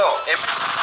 Então, é...